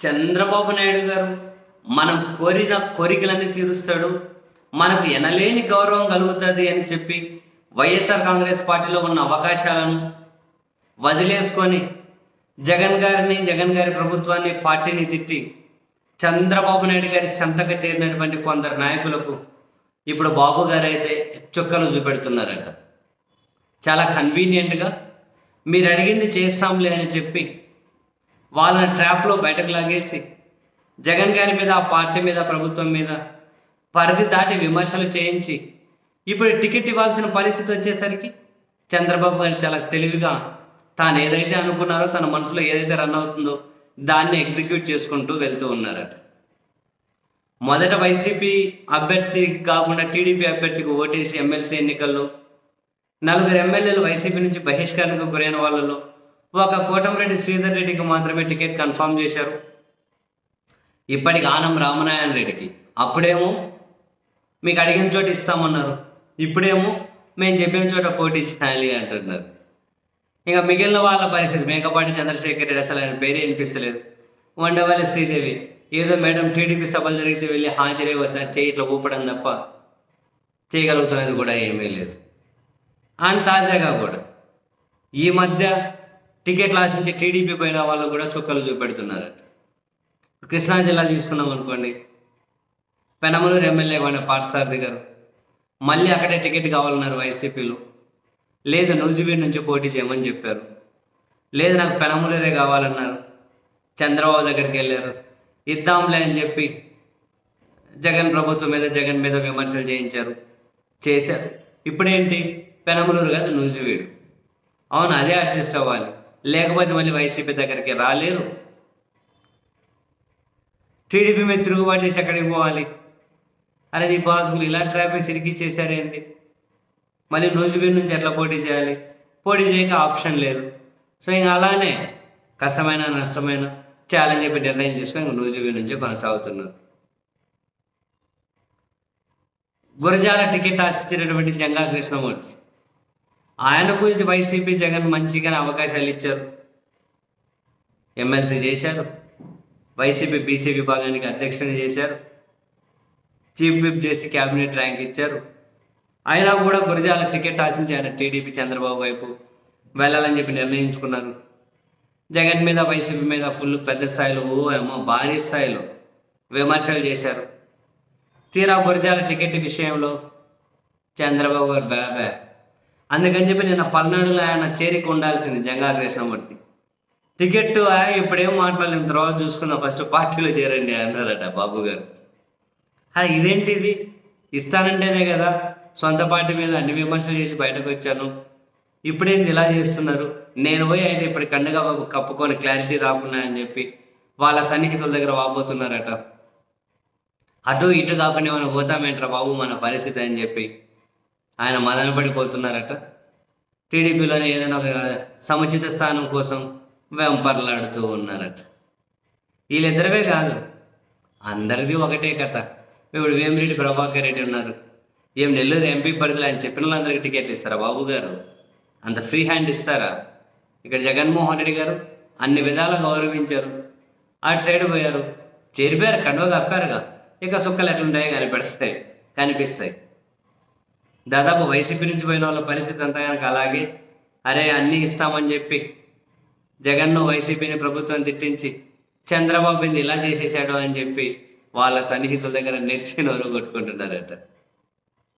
చంద్రబాబు నాయుడు గారు మనం కోరిన కోరికలన్నీ తీరుస్తాడు. మనకు ఎనలేని గౌరవం కలుగుతుంది అని చెప్పి వైఎస్ఆర్ కాంగ్రెస్ పార్టీలో ఉన్న అవకాశాలను వదిలేసుకొని జగన్ గారిని జగన్ గారి ప్రభుత్వాన్ని పార్టీని తిట్టి చంద్రబాబు నాయుడు గారి చెంతక చేరినటువంటి కొందరు నాయకులకు ఇప్పుడు బాబు గారు అయితే చుక్కలు చూపెడుతున్నారట. చాలా కన్వీనియంట్గా మీరు అడిగింది చేస్తాంలే అని చెప్పి వాళ్ళని ట్రాప్లో బయటకు లాగేసి జగన్ గారి మీద ఆ పార్టీ మీద ప్రభుత్వం మీద పరిధి దాటి విమర్శలు చేయించి ఇప్పుడు టికెట్ ఇవ్వాల్సిన పరిస్థితి వచ్చేసరికి చంద్రబాబు గారు చాలా తెలివిగా తాను ఏదైతే అనుకున్నారో తన మనసులో ఏదైతే రన్ అవుతుందో దాన్ని ఎగ్జిక్యూట్ చేసుకుంటూ వెళ్తూ ఉన్నారట. మొదట వైసీపీ అభ్యర్థి కాకుండా టీడీపీ అభ్యర్థికి ఓటేసి ఎమ్మెల్సీ ఎన్నికల్లో నలుగురు ఎమ్మెల్యేలు వైసీపీ నుంచి బహిష్కరణకు గురైన వాళ్ళలో ఒక కోటంరెడ్డి శ్రీధర్ రెడ్డికి మాత్రమే టికెట్ కన్ఫర్మ్ చేశారు. ఇప్పటికి ఆనం రామనారాయణ రెడ్డికి. అప్పుడేమో మీకు అడిగిన చోట ఇస్తామన్నారు. ఇప్పుడేమో మేము చెప్పిన చోట పోటీ చేయాలి అంటున్నారు. ఇంకా మిగిలిన వాళ్ళ పరిస్థితి మేకపాటి చంద్రశేఖర్ రెడ్డి అసలు ఆయన పేరే వినిపిస్తలేదు. వండవల్లి శ్రీదేవి ఏదో మేడం టీడీపీ సభలు జరిగితే వెళ్ళి హాజరై ఒకసారి చేయి ఇట్లా ఊపడం తప్ప చేయగలుగుతున్నది కూడా ఏమీ లేదు. అండ్ తాజాగా కూడా ఈ మధ్య టికెట్లు ఆశించి టీడీపీ పోయిన వాళ్ళు కూడా చుక్కలు చూపెడుతున్నారు. కృష్ణా జిల్లా తీసుకున్నాం అనుకోండి. పెనమలూరు ఎమ్మెల్యే వాడిన పాఠసారథి గారు మళ్ళీ అక్కడే టికెట్ కావాలన్నారు వైసీపీలో. లేదు నూజివీడ్ నుంచి పోటీ చేయమని చెప్పారు. లేదు నాకు పెనమలూరే కావాలన్నారు. చంద్రబాబు దగ్గరికి వెళ్ళారు. ఇద్దాంలే అని చెప్పి జగన్ ప్రభుత్వం మీద జగన్ మీద విమర్శలు చేయించారు. చేశారు. ఇప్పుడేంటి? పెనమలూరు కాదు నూజివీడు. అవును అదే అడ్జస్ట్ అవ్వాలి. లేకపోతే మళ్ళీ వైసీపీ దగ్గరికి రాలేరు. టీడీపీ మీద తిరుగుబాటు చేసి ఎక్కడికి పోవాలి? అరే నీ బాసులు ఇలా ట్రాఫిక్ సిరికి చేశారేంది మళ్ళీ నూజివీడు నుంచి ఎట్లా పోటీ చేయాలి? పోటీ చేయక ఆప్షన్ లేదు. సో ఇంకా అలానే కష్టమైన నష్టమైన ఛాలెంజ్ చెప్పి నిర్ణయం చేసుకొని ఇంకా నూజిబీడ్ నుంచే కొనసాగుతున్నారు. గురజాల టికెట్ ఆశించినటువంటి జంగా కృష్ణమూర్తి. ఆయన గురించి వైసీపీ జగన్ మంచిగానే అవకాశాలు ఇచ్చారు. ఎమ్మెల్సీ చేశారు. వైసీపీ బీసీ విభాగానికి అధ్యక్షుని చేశారు. చీఫ్ విప్ చేసి క్యాబినెట్ ర్యాంక్ ఇచ్చారు. అయినా కూడా గురజాల టికెట్ ఆశించి ఆయన టీడీపీ చంద్రబాబు వైపు వెళ్ళాలని చెప్పి నిర్ణయించుకున్నారు. జగన్ మీద వైసీపీ మీద ఫుల్ పెద్ద స్థాయిలో ఓ ఏమో భారీ స్థాయిలో విమర్శలు చేశారు. తీరా గురజాల టికెట్ విషయంలో చంద్రబాబు గారు బేబే అందుకని చెప్పి నేను పల్నాడులో ఆయన చేరిక ఉండాల్సింది జంగా కృష్ణమూర్తి. టికెట్ ఇప్పుడేం మాట్లాడలేము తర్వాత చూసుకుందాం. ఫస్ట్ పార్టీలో చేరండి అన్నారట బాబు గారు. ఇదేంటి ఇదేంటిది? ఇస్తానంటేనే కదా సొంత పార్టీ మీద అన్ని విమర్శలు చేసి బయటకు వచ్చాను. ఇప్పుడేంది ఇలా చేస్తున్నారు? నేను పోయి అయితే ఇప్పుడు కండుగా కప్పుకొని క్లారిటీ రాకుండా అని చెప్పి వాళ్ళ సన్నిహితుల దగ్గర వాపోతున్నారట. అటు ఇటు కాకుండా మనం పోతామేంట్రా బాబు మన పరిస్థితి అని చెప్పి. ఆయన మదన పడిపోతున్నారట. టీడీపీలోనే ఏదైనా ఒక సముచిత స్థానం కోసం వెంపర్లాడుతూ ఉన్నారట. వీళ్ళిద్దరివే కాదు అందరిది ఒకటే కథ. ఇప్పుడు వేమిరెడ్డి ప్రభాకర్ రెడ్డి ఉన్నారు. ఏం నెల్లూరు ఎంపీ పరిధిలో ఆయన చెప్పిన వాళ్ళందరికీ టికెట్లు ఇస్తారా బాబు గారు? అంత ఫ్రీ హ్యాండ్ ఇస్తారా? ఇక్కడ జగన్మోహన్ రెడ్డి గారు అన్ని విధాలుగా గౌరవించారు. అటు సైడ్ పోయారు. చేరిపోయారు కండువ కప్పారుగా. ఇక సుక్కలు ఎట్లుంటాయో కనిపెడతాయి కనిపిస్తాయి. దాదాపు వైసీపీ నుంచి పోయిన వాళ్ళ పరిస్థితి అంతా కనుక అలాగే అరే అన్నీ ఇస్తామని చెప్పి జగన్ను వైసీపీని ప్రభుత్వం తిట్టించి చంద్రబాబు ఇలా చేసేసాడు అని చెప్పి వాళ్ళ సన్నిహితుల దగ్గర నెత్తి నోరు కొట్టుకుంటున్నారట.